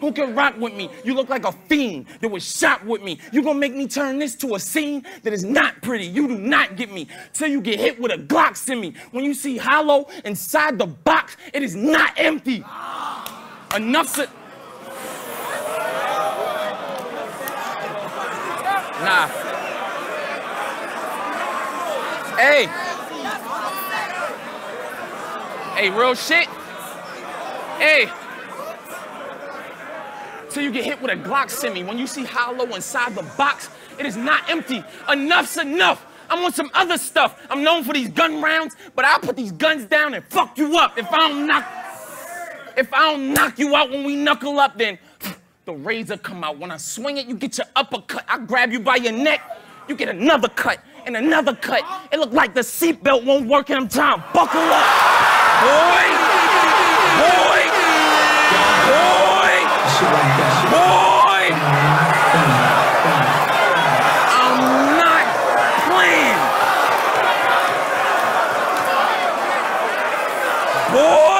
Who can rock with me? You look like a fiend that was shot with me. You gonna make me turn this to a scene that is not pretty. You do not get me till you get hit with a Glock me. When you see hollow inside the box, it is not empty. Enough said. Nah. Hey. Hey, real shit. Hey. Till you get hit with a Glock semi. When you see hollow inside the box, it is not empty. Enough's enough. I'm on some other stuff. I'm known for these gun rounds, but I'll put these guns down and fuck you up if I don't knock. If I don't knock you out when we knuckle up, then the razor come out. When I swing it, you get your uppercut. I grab you by your neck, you get another cut and another cut. It look like the seatbelt won't work and I'm trying to buckle up. Boy! 오!